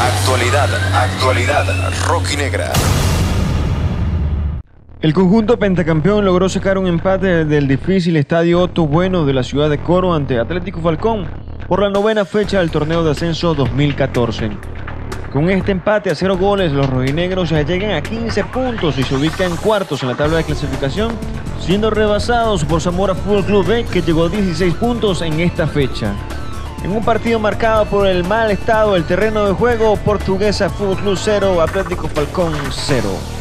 Actualidad, actualidad, rojinegra. El conjunto pentacampeón logró sacar un empate del difícil estadio Otto Bueno de la ciudad de Coro ante Atlético Falcón por la novena fecha del torneo de ascenso 2014. Con este empate a cero goles, los rojinegros ya llegan a 15 puntos y se ubican cuartos en la tabla de clasificación, siendo rebasados por Zamora Fútbol Club B, que llegó a 16 puntos en esta fecha. En un partido marcado por el mal estado del terreno de juego, Portuguesa Fútbol Club 0, Atlético Falcón 0.